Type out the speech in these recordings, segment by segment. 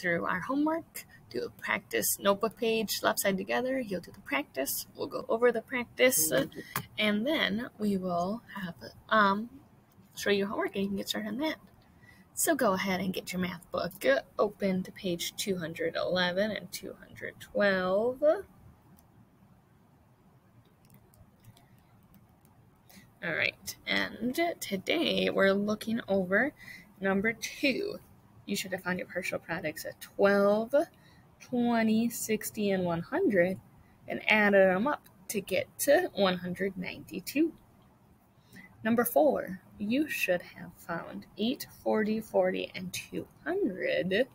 through our homework, do a practice notebook page left side together. You'll do the practice. We'll go over the practice, and then we will have um show you homework, and you can get started on that. So go ahead and get your math book open to page 211 and 212. All right, and today we're looking over number two. You should have found your partial products at 12, 20, 60, and 100 and added them up to get to 192. Number four, you should have found 8, 40, 40, and 200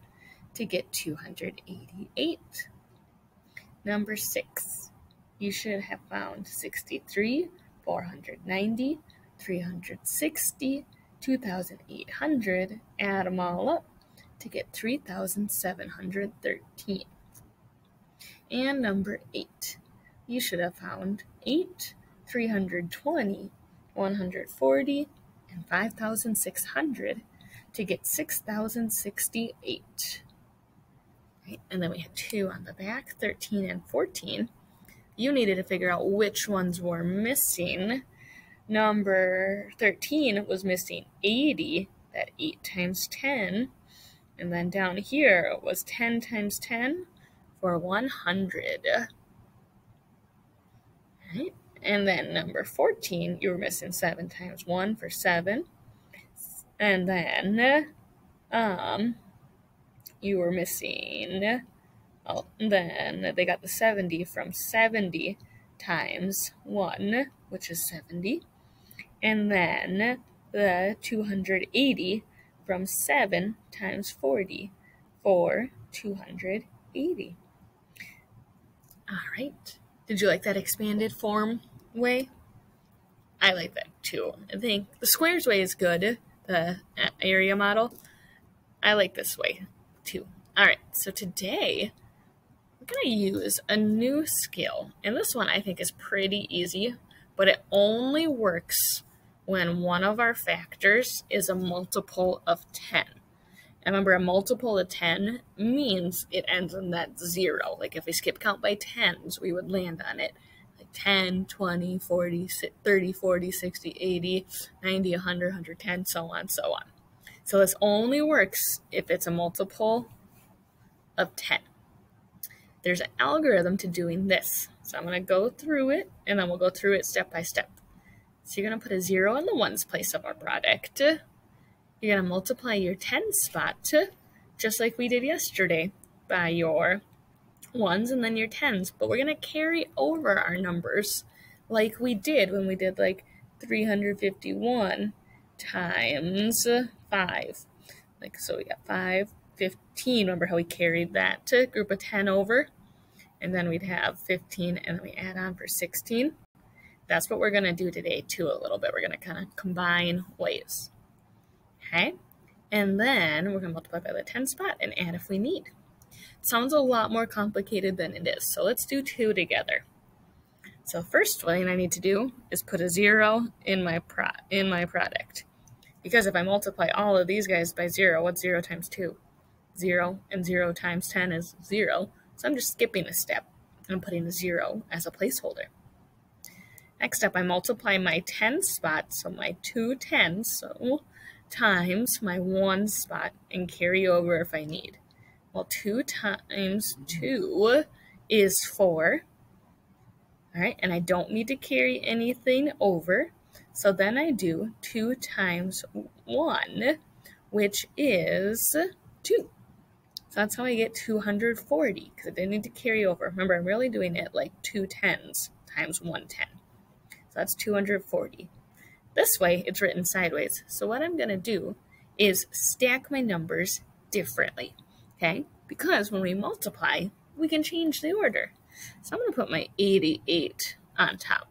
to get 288. Number six, you should have found 63, 490, 360, 2,800, add them all up to get 3,713. And number 8, you should have found 8, 320, 140, and 5,600 to get 6,068. Right? And then we had 2 on the back, 13 and 14 you needed to figure out which ones were missing. Number 13 was missing 80, that 8 times 10. And then down here was 10 times 10 for 100. Right? And then number 14, you were missing 7 times 1 for 7. And then um, you were missing well, then they got the 70 from 70 times 1, which is 70. And then the 280 from 7 times 40 for 280. All right. Did you like that expanded form way? I like that too. I think the squares way is good, the area model. I like this way too. All right, so today going to use a new skill. And this one I think is pretty easy, but it only works when one of our factors is a multiple of 10. And remember, a multiple of 10 means it ends in that zero. Like if we skip count by tens, we would land on it. Like 10, 20, 40, 30, 40, 60, 80, 90, 100, 110, so on, so on. So this only works if it's a multiple of 10 there's an algorithm to doing this. So I'm going to go through it, and then we'll go through it step by step. So you're going to put a 0 in the ones place of our product. You're going to multiply your 10 spot, just like we did yesterday, by your ones and then your tens. But we're going to carry over our numbers like we did when we did like 351 times 5. Like, so we got 5, 15. Remember how we carried that to group of 10 over? and then we'd have 15 and then we add on for 16. That's what we're going to do today too a little bit. We're going to kind of combine ways. Okay? And then we're going to multiply by the 10 spot and add if we need. It sounds a lot more complicated than it is. So let's do two together. So first thing I need to do is put a zero in my pro in my product. Because if I multiply all of these guys by zero, what's zero times two? Zero and zero times 10 is zero. So I'm just skipping a step and I'm putting a zero as a placeholder. Next up, I multiply my 10 spot, so my two tens, so times my one spot and carry over if I need. Well, 2 times 2 is 4. All right, and I don't need to carry anything over. So then I do 2 times 1, which is 2. So that's how I get 240 because I didn't need to carry over. Remember, I'm really doing it like two tens times 110. That's 240. This way, it's written sideways. So what I'm going to do is stack my numbers differently, okay? Because when we multiply, we can change the order. So I'm going to put my 88 on top.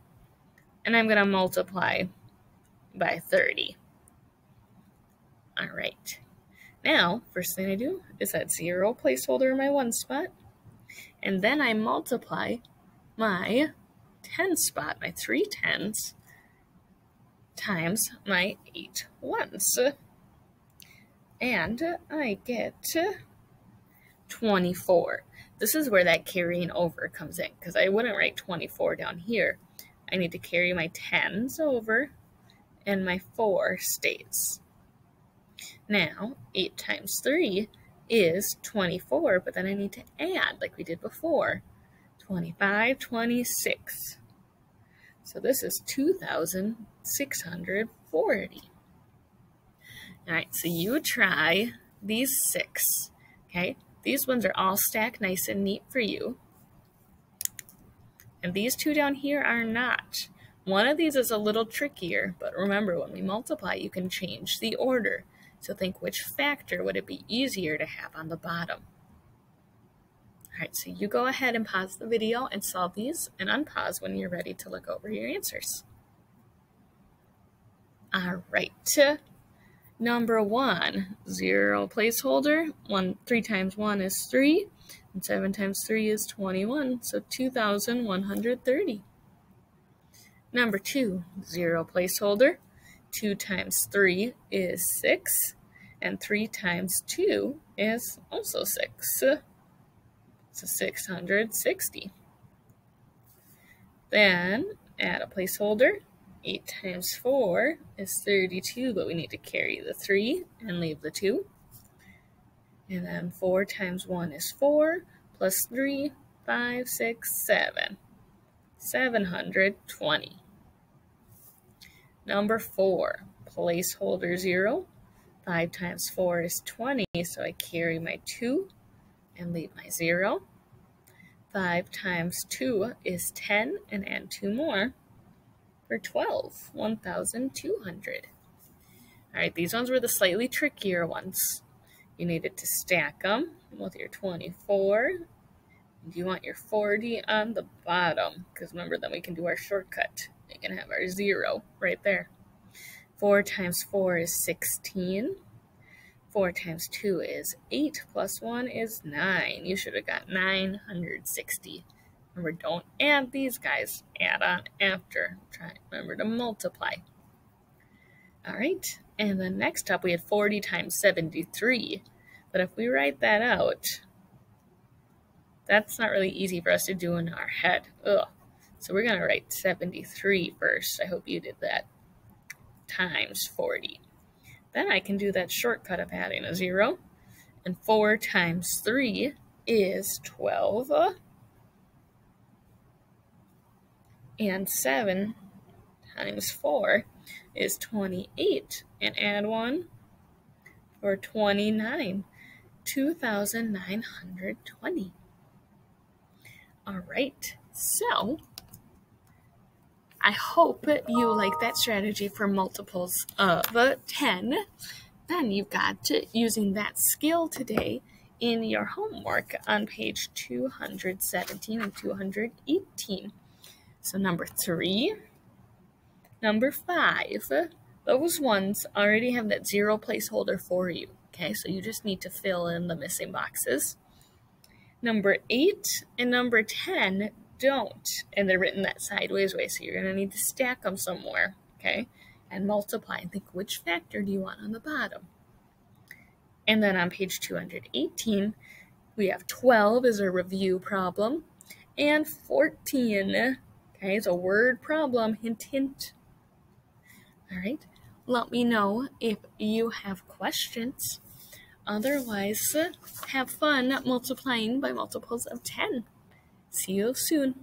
And I'm going to multiply by 30. All right. Now, first thing I do is that zero placeholder in my one spot, and then I multiply my 10 spot, my three tens, times my eight ones. And I get 24. This is where that carrying over comes in because I wouldn't write 24 down here. I need to carry my 10s over and my 4 stays. Now, 8 times 3 is 24, but then I need to add like we did before. 25, 26. So this is 2,640. All right, so you try these six, okay? These ones are all stacked nice and neat for you. And these two down here are not. One of these is a little trickier, but remember when we multiply, you can change the order. So think which factor would it be easier to have on the bottom. All right, so you go ahead and pause the video and solve these and unpause when you're ready to look over your answers. All right. Number one, zero placeholder. One, three times one is three, and seven times three is 21, so 2,130. Number two, zero placeholder. Two times three is six, and three times two is also six. So 660. Then add a placeholder. 8 times 4 is 32, but we need to carry the 3 and leave the 2. And then 4 times 1 is 4, plus 3, 5, 6, 7. 720. Number 4, placeholder 0. 5 times 4 is 20, so I carry my 2 and leave my 0. 5 times 2 is 10, and add 2 more for 12, 1,200. All right, these ones were the slightly trickier ones. You needed to stack them with your 24. You want your 40 on the bottom, because remember, then we can do our shortcut. We can have our 0 right there. 4 times 4 is 16. 4 times 2 is 8, plus 1 is 9. You should have got 960. Remember, don't add these guys. Add on after. Try remember to multiply. All right, and then next up we had 40 times 73. But if we write that out, that's not really easy for us to do in our head. Ugh. So we're going to write 73 first. I hope you did that. Times 40. Then I can do that shortcut of adding a 0. And 4 times 3 is 12 and 7 times 4 is 28. And add 1 for 29. 2,920. All right, so I hope you like that strategy for multiples of 10. Then you've got to using that skill today in your homework on page 217 and 218. So number three, number five, those ones already have that zero placeholder for you. Okay, so you just need to fill in the missing boxes. Number eight and number 10 don't, and they're written that sideways way, so you're going to need to stack them somewhere, okay, and multiply and think which factor do you want on the bottom. And then on page 218, we have 12 is a review problem, and 14 Okay, it's a word problem. Hint, hint. All right. Let me know if you have questions. Otherwise, have fun multiplying by multiples of 10. See you soon.